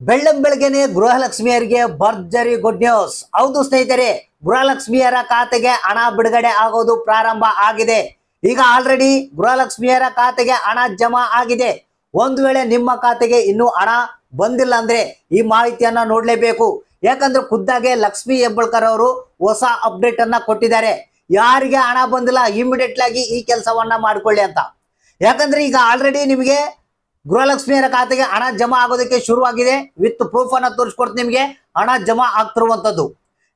ಬೆಳ್ಳಂ ಬೆಳಗ್ಗೆನೆ ಗೃಹಲಕ್ಷ್ಮಿಯರಿಗೆ ಭರ್ಜರಿ good news ಹೌದು ಸ್ನೇಹಿತರೆ, ಗೃಹಲಕ್ಷ್ಮಿಯರ ಖಾತೆಗೆ ಹಣ ಬಿಡುಗಡೆ ಆಗೋದು ಪ್ರಾರಂಭ ಆಗಿದೆ. ಈಗ ಆಲ್ರೆಡಿ ಗೃಹಲಕ್ಷ್ಮಿಯರ ಖಾತೆಗೆ ಹಣ ಜಮಾ ಆಗಿದೆ. ಒಂದು ವೇಳೆ ನಿಮ್ಮ ಖಾತೆಗೆ ಇನ್ನೂ ಹಣ ಬಂದಿಲ್ಲ ಅಂದ್ರೆ ಈ ಮಾಹಿತಿಯನ್ನ ನೋಡ್ಲೇಬೇಕು. ಯಾಕಂದ್ರೆ ಖುದ್ದಾಗೆ ಲಕ್ಷ್ಮಿ ಹೆಬ್ಬಳ್ಕರ್ ಅವರು ಹೊಸ ಅಪ್ಡೇಟ್ ಅನ್ನ ಕೊಟ್ಟಿದ್ದಾರೆ. ಯಾರಿಗೆ ಹಣ ಬಂದಿಲ್ಲ ಇಮಿಡಿಯೇಟ್ ಈ ಕೆಲಸವನ್ನ ಮಾಡ್ಕೊಳ್ಳಿ ಅಂತ. ಯಾಕಂದ್ರೆ ಈಗ ಆಲ್ರೆಡಿ ನಿಮಗೆ ಗೃಹಲಕ್ಷ್ಮಿಯರ ಖಾತೆಗೆ ಹಣ ಜಮಾ ಆಗೋದಕ್ಕೆ ಶುರುವಾಗಿದೆ. ವಿತ್ ಪ್ರೂಫ್ ಅನ್ನ ತೋರಿಸ್ಕೊಡ್ತೀನಿ ನಿಮಗೆ. ಹಣ ಜಮಾ ಆಗ್ತಿರುವಂತದ್ದು.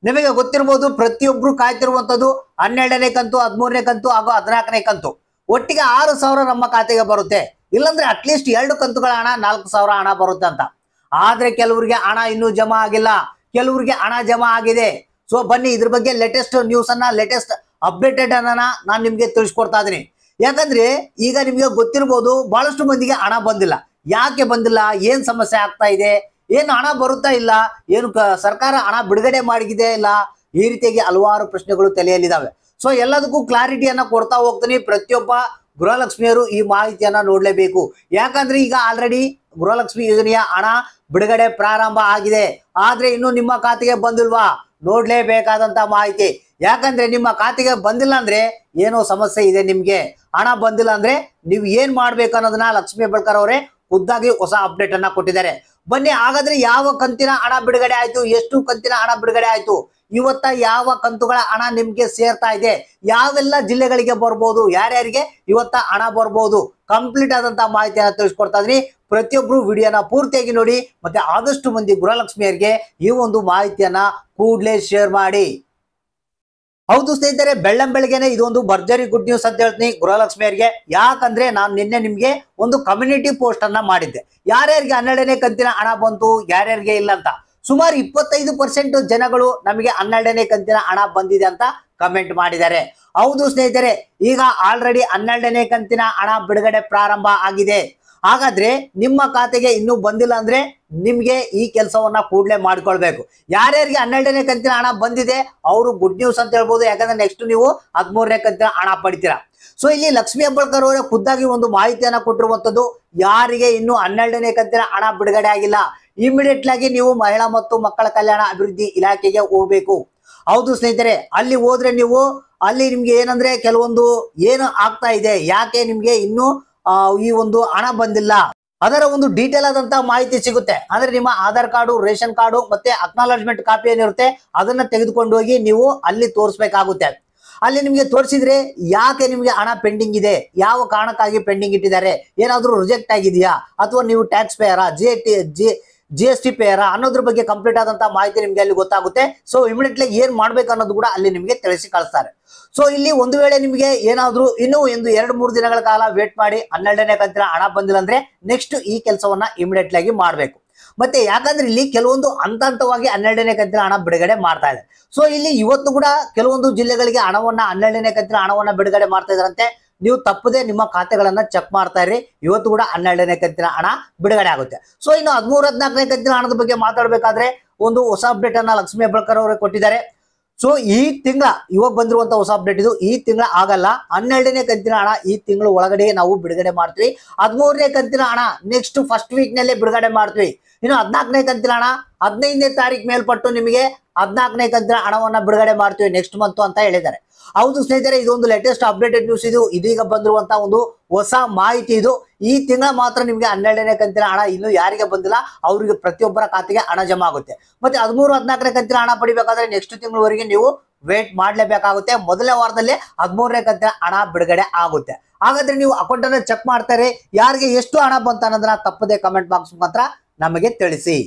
ನಿಮಗೆ ಗೊತ್ತಿರಬಹುದು ಪ್ರತಿಯೊಬ್ರು ಕಾಯ್ತಿರುವಂತದ್ದು ಹನ್ನೆರಡನೇ ಕಂತು, ಹದಿಮೂರನೇ ಕಂತು ಹಾಗೂ ಹದಿನಾಲ್ಕನೇ ಕಂತು. ಒಟ್ಟಿಗೆ ಆರು ಸಾವಿರ ನಮ್ಮ ಖಾತೆಗೆ ಬರುತ್ತೆ. ಇಲ್ಲಾಂದ್ರೆ ಅಟ್ಲೀಸ್ಟ್ ಎರಡು ಕಂತುಗಳ ಹಣ, ನಾಲ್ಕು ಸಾವಿರ ಹಣ ಬರುತ್ತೆ ಅಂತ. ಆದ್ರೆ ಕೆಲವರಿಗೆ ಹಣ ಇನ್ನೂ ಜಮಾ ಆಗಿಲ್ಲ. ಕೆಲವರಿಗೆ ಹಣ ಜಮಾ ಆಗಿದೆ. ಸೊ ಬನ್ನಿ, ಇದ್ರ ಬಗ್ಗೆ ಲೇಟೆಸ್ಟ್ ನ್ಯೂಸ್ ಅನ್ನ ಲೇಟೆಸ್ಟ್ ಅಪ್ಡೇಟೆಡ್ ಅನ್ನ ನಾನು ನಿಮ್ಗೆ ತಿಳಿಸ್ಕೊಡ್ತಾ ಇದೀನಿ ಯಾಕಂದ್ರೆ ಈಗ ನಿಮ್ಗೆ ಗೊತ್ತಿರ್ಬೋದು ಬಹಳಷ್ಟು ಮಂದಿಗೆ ಹಣ ಬಂದಿಲ್ಲ. ಯಾಕೆ ಬಂದಿಲ್ಲ? ಏನ್ ಸಮಸ್ಯೆ ಆಗ್ತಾ ಇದೆ? ಏನು ಹಣ ಬರುತ್ತಾ ಇಲ್ಲ? ಏನು ಸರ್ಕಾರ ಹಣ ಬಿಡುಗಡೆ ಮಾಡಿದೆ ಇಲ್ಲ? ಈ ರೀತಿಯಾಗಿ ಹಲವಾರು ಪ್ರಶ್ನೆಗಳು ತಲೆಯಲ್ಲಿದ್ದಾವೆ. ಸೊ ಎಲ್ಲದಕ್ಕೂ ಕ್ಲಾರಿಟಿಯನ್ನ ಕೊಡ್ತಾ ಹೋಗ್ತೀನಿ. ಪ್ರತಿಯೊಬ್ಬ ಗೃಹಲಕ್ಷ್ಮಿಯರು ಈ ಮಾಹಿತಿಯನ್ನ ನೋಡ್ಲೇಬೇಕು. ಯಾಕಂದ್ರೆ ಈಗ ಆಲ್ರೆಡಿ ಗೃಹಲಕ್ಷ್ಮಿ ಯೋಜನೆಯ ಹಣ ಬಿಡುಗಡೆ ಪ್ರಾರಂಭ ಆಗಿದೆ. ಆದ್ರೆ ಇನ್ನು ನಿಮ್ಮ ಖಾತೆಗೆ ಬಂದಿಲ್ವಾ? ನೋಡ್ಲೇಬೇಕಾದಂತ ಮಾಹಿತಿ. ಯಾಕಂದ್ರೆ ನಿಮ್ಮ ಖಾತೆಗೆ ಬಂದಿಲ್ಲ ಅಂದ್ರೆ ಏನೋ ಸಮಸ್ಯೆ ಇದೆ ನಿಮ್ಗೆ. ಹಣ ಬಂದಿಲ್ಲ ಅಂದ್ರೆ ನೀವು ಏನ್ ಮಾಡ್ಬೇಕು ಅನ್ನೋದನ್ನ ಲಕ್ಷ್ಮೀ ಹೆಬ್ಬಳ್ಕರ್ ಅವರೇ ಖುದ್ದಾಗಿ ಹೊಸ ಅಪ್ಡೇಟ್ ಅನ್ನ ಕೊಟ್ಟಿದ್ದಾರೆ. ಬನ್ನಿ, ಹಾಗಾದ್ರೆ ಯಾವ ಕಂತಿನ ಹಣ ಬಿಡುಗಡೆ ಆಯ್ತು? ಎಷ್ಟು ಕಂತಿನ ಹಣ ಬಿಡುಗಡೆ ಆಯ್ತು? ಇವತ್ತ ಯಾವ ಕಂತುಗಳ ಹಣ ನಿಮ್ಗೆ ಸೇರ್ತಾ ಇದೆ? ಯಾವೆಲ್ಲ ಜಿಲ್ಲೆಗಳಿಗೆ ಬರ್ಬೋದು? ಯಾರ್ಯಾರಿಗೆ ಇವತ್ತ ಹಣ ಬರ್ಬೋದು? ಕಂಪ್ಲೀಟ್ ಆದಂತಹ ಮಾಹಿತಿಯನ್ನ ತಿಳಿಸ್ಕೊಡ್ತಾ ಇದ್ರಿ. ಪ್ರತಿಯೊಬ್ಬರು ವಿಡಿಯೋನ ಪೂರ್ತಿಯಾಗಿ ನೋಡಿ, ಮತ್ತೆ ಆದಷ್ಟು ಮಂದಿ ಗೃಹಲಕ್ಷ್ಮಿಯರಿಗೆ ಈ ಒಂದು ಮಾಹಿತಿಯನ್ನ ಕೂಡ್ಲೇ ಶೇರ್ ಮಾಡಿ. ಹೌದು ಸ್ನೇಹಿತರೆ, ಬೆಳ್ಳಂ ಬೆಳಗ್ಗೆನೆ ಇದೊಂದು ಭರ್ಜರಿ ಗುಡ್ ನ್ಯೂಸ್ ಅಂತ ಹೇಳ್ತೀನಿ ಗೃಹಲಕ್ಷ್ಮಿಯರಿಗೆ ಯಾಕಂದ್ರೆ ನಾನು ನಿನ್ನೆ ನಿಮ್ಗೆ ಒಂದು ಕಮ್ಯುನಿಟಿ ಪೋಸ್ಟ್ ಅನ್ನ ಮಾಡಿದ್ದೆ. ಯಾರ್ಯಾರಿಗೆ ಹನ್ನೆರಡನೇ ಕಂತಿನ ಹಣ ಬಂತು, ಯಾರ್ಯಾರಿಗೆ ಇಲ್ಲ ಅಂತ. ಸುಮಾರು ಇಪ್ಪತ್ತೈದು ಪರ್ಸೆಂಟ್ ಜನಗಳು ನಮಗೆ ಹನ್ನೆರಡನೇ ಕಂತಿನ ಹಣ ಬಂದಿದೆ ಅಂತ ಕಮೆಂಟ್ ಮಾಡಿದ್ದಾರೆ. ಹೌದು ಸ್ನೇಹಿತರೆ, ಈಗ ಆಲ್ರೆಡಿ ಹನ್ನೆರಡನೇ ಕಂತಿನ ಹಣ ಬಿಡುಗಡೆ ಪ್ರಾರಂಭ ಆಗಿದೆ. ಹಾಗಾದ್ರೆ ನಿಮ್ಮ ಖಾತೆಗೆ ಇನ್ನೂ ಬಂದಿಲ್ಲ ಅಂದ್ರೆ ನಿಮ್ಗೆ ಈ ಕೆಲಸವನ್ನ ಕೂಡಲೇ ಮಾಡ್ಕೊಳ್ಬೇಕು. ಯಾರ್ಯಾರಿಗೆ ಹನ್ನೆರಡನೇ ಕಂತಿನ ಹಣ ಬಂದಿದೆ, ಅವರು ಗುಡ್ ನ್ಯೂಸ್ ಅಂತ ಹೇಳ್ಬೋದು, ಯಾಕಂದ್ರೆ ನೆಕ್ಸ್ಟ್ ನೀವು ಹದಿಮೂರನೇ ಕಂತಿನ ಹಣ ಪಡಿತೀರಾ. ಸೊ ಇಲ್ಲಿ ಲಕ್ಷ್ಮೀ ಹೆಬ್ಬಳ್ಕರ್ ಅವರೇ ಖುದ್ದಾಗಿ ಒಂದು ಮಾಹಿತಿಯನ್ನ ಕೊಟ್ಟಿರುವಂತದ್ದು, ಯಾರಿಗೆ ಇನ್ನು ಹನ್ನೆರಡನೇ ಕಂತಿನ ಹಣ ಬಿಡುಗಡೆ ಆಗಿಲ್ಲ. ಇಮಿಡಿಯೇಟ್ ಆಗಿ ನೀವು ಮಹಿಳಾ ಮತ್ತು ಮಕ್ಕಳ ಕಲ್ಯಾಣ ಅಭಿವೃದ್ಧಿ ಇಲಾಖೆಗೆ ಹೋಗ್ಬೇಕು. ಹೌದು ಸ್ನೇಹಿತರೆ, ಅಲ್ಲಿ ಹೋದ್ರೆ ನೀವು, ಅಲ್ಲಿ ನಿಮ್ಗೆ ಏನಂದ್ರೆ ಕೆಲವೊಂದು ಏನು ಆಗ್ತಾ ಇದೆ, ಯಾಕೆ ನಿಮ್ಗೆ ಇನ್ನು ಈ ಒಂದು ಹಣ ಬಂದಿಲ್ಲ. ಅದರ ಒಂದು ಡೀಟೇಲ್ ಆದಂತಹ ಮಾಹಿತಿ ಸಿಗುತ್ತೆ. ಅಂದ್ರೆ ನಿಮ್ಮ ಆಧಾರ್ ಕಾರ್ಡು, ರೇಷನ್ ಕಾರ್ಡು ಮತ್ತೆ ಅಕ್ನಾಲಜ್ಮೆಂಟ್ ಕಾಪಿ ಏನಿರುತ್ತೆ, ಅದನ್ನ ತೆಗೆದುಕೊಂಡು ಹೋಗಿ ನೀವು ಅಲ್ಲಿ ತೋರಿಸ್ಬೇಕಾಗುತ್ತೆ. ಅಲ್ಲಿ ನಿಮ್ಗೆ ತೋರಿಸಿದ್ರೆ ಯಾಕೆ ನಿಮ್ಗೆ ಹಣ ಪೆಂಡಿಂಗ್ ಇದೆ, ಯಾವ ಕಾರಣಕ್ಕಾಗಿ ಪೆಂಡಿಂಗ್ ಇಟ್ಟಿದ್ದಾರೆ, ಏನಾದರೂ ರಿಜೆಕ್ಟ್ ಆಗಿದೆಯಾ, ಅಥವಾ ನೀವು tax ಪೇಯರಾ G T G G S T ಪೇರ ಅನ್ನೋದ್ರ ಬಗ್ಗೆ ಕಂಪ್ಲೀಟ್ ಆದಂತಹ ಮಾಹಿತಿ ನಿಮ್ಗೆ ಅಲ್ಲಿ ಗೊತ್ತಾಗುತ್ತೆ. ಸೊ ಇಮಿಡಿಯೇಟ್ಲಿ ಏನ್ ಮಾಡ್ಬೇಕು ಅನ್ನೋದು ಕೂಡ ಅಲ್ಲಿ ನಿಮ್ಗೆ ತಿಳಿಸಿ ಕಳಿಸ್ತಾರೆ. ಸೊ ಇಲ್ಲಿ ಒಂದು ವೇಳೆ ನಿಮಗೆ ಏನಾದ್ರು ಇನ್ನೂ ಒಂದು ಎರಡು, ಮೂರು ದಿನಗಳ ಕಾಲ ವೇಟ್ ಮಾಡಿ ಹನ್ನೆರಡನೇ ಕಂತಿನ ಹಣ ಬಂದಿಲ್ಲ ಅಂದ್ರೆ ನೆಕ್ಸ್ಟ್ ಈ ಕೆಲಸವನ್ನ ಇಮಿಡಿಯೇಟ್ಲಿ ಆಗಿ ಮಾಡಬೇಕು. ಮತ್ತೆ ಯಾಕಂದ್ರೆ ಇಲ್ಲಿ ಕೆಲವೊಂದು ಹಂತ ಹಂತವಾಗಿ ಹನ್ನೆರಡನೇ ಕಂತಿನ ಹಣ ಬಿಡುಗಡೆ ಮಾಡ್ತಾ ಇದೆ. ಸೊ ಇಲ್ಲಿ ಇವತ್ತು ಕೂಡ ಕೆಲವೊಂದು ಜಿಲ್ಲೆಗಳಿಗೆ ಹಣವನ್ನ ಹನ್ನೆರಡನೇ ಕಂತಿನ ಹಣವನ್ನ ಬಿಡುಗಡೆ ಮಾಡ್ತಾ ಇದ್ರಂತೆ ನೀವು ತಪ್ಪದೆ ನಿಮ್ಮ ಖಾತೆಗಳನ್ನ ಚೆಕ್ ಮಾಡ್ತಾ ಇರಿ. ಇವತ್ತು ಕೂಡ ಹನ್ನೆರಡನೇ ಕಂತಿನ ಹಣ ಬಿಡುಗಡೆ ಆಗುತ್ತೆ. ಸೊ ಇನ್ನು ಹದಿಮೂರು, ಹದಿನಾಲ್ಕನೇ ಕಂತಿನ ಹಣದ ಬಗ್ಗೆ ಮಾತಾಡಬೇಕಾದ್ರೆ ಒಂದು ಹೊಸ ಅಪ್ಡೇಟ್ ಅನ್ನ ಲಕ್ಷ್ಮೀ ಹೆಬ್ಬಳ್ಕರ್ ಅವರೇ ಕೊಟ್ಟಿದ್ದಾರೆ. ಸೊ ಈ ತಿಂಗಳ ಇವಾಗ ಬಂದಿರುವಂತ ಹೊಸ ಅಪ್ಡೇಟ್ ಇದು. ಈ ತಿಂಗಳ ಆಗಲ್ಲ. ಹನ್ನೆರಡನೇ ಕಂತಿನ ಹಣ ಈ ತಿಂಗಳು ಒಳಗಡೆ ನಾವು ಬಿಡುಗಡೆ ಮಾಡ್ತೀವಿ. ಹದಿಮೂರನೇ ಕಂತಿನ ಹಣ ನೆಕ್ಸ್ಟ್ ಫಸ್ಟ್ ವೀಕ್ ನಲ್ಲೇ ಬಿಡುಗಡೆ ಮಾಡ್ತೀವಿ. ಇನ್ನು ಹದಿನಾಲ್ಕನೇ ಕಂತಿನ ಹಣ ಹದಿನೈದನೇ ತಾರೀಕು ಮೇಲ್ಪಟ್ಟು ನಿಮಗೆ ಹದಿನಾಲ್ಕನೇ ತಂತ್ರ ಹಣವನ್ನು ಬಿಡುಗಡೆ ಮಾಡ್ತೀವಿ ನೆಕ್ಸ್ಟ್ ಮಂತ್ ಅಂತ ಹೇಳಿದ್ದಾರೆ. ಹೌದು ಸ್ನೇಹಿತರೆ, ಇದೊಂದು ಲೇಟೆಸ್ಟ್ ಅಪ್ಡೇಟೆಡ್ ನ್ಯೂಸ್ ಇದು. ಇದೀಗ ಬಂದಿರುವಂತಹ ಒಂದು ಹೊಸ ಮಾಹಿತಿ ಇದು. ಈ ತಿಂಗಳ ಮಾತ್ರ ನಿಮಗೆ ಹನ್ನೆರಡನೇ ಕಂತಿನ ಹಣ ಇನ್ನು ಯಾರಿಗೆ ಬಂದಿಲ್ಲ, ಅವರಿಗೆ ಪ್ರತಿಯೊಬ್ಬರ ಖಾತೆಗೆ ಹಣ ಜಮಾ ಆಗುತ್ತೆ. ಮತ್ತೆ ಹದಿಮೂರು, ಹದಿನಾಲ್ಕನೇ ಕಂತಿನ ಹಣ ಪಡಿಬೇಕಾದ್ರೆ ನೆಕ್ಸ್ಟ್ ತಿಂಗಳವರೆಗೆ ನೀವು ವೇಟ್ ಮಾಡಲೇಬೇಕಾಗುತ್ತೆ. ಮೊದಲನೇ ವಾರದಲ್ಲಿ ಹದಿಮೂರನೇ ಕಂತಿನ ಹಣ ಬಿಡುಗಡೆ ಆಗುತ್ತೆ. ಹಾಗಾದ್ರೆ ನೀವು ಅಕೌಂಟ್ ಅನ್ನ ಚೆಕ್ ಮಾಡ್ತಾರೆ ಯಾರಿಗೆ ಎಷ್ಟು ಹಣ ಬಂತ ಅನ್ನೋದನ್ನ ತಪ್ಪದೆ ಕಮೆಂಟ್ ಬಾಕ್ಸ್ ಮಾತ್ರ ನಮಗೆ ತಿಳಿಸಿ.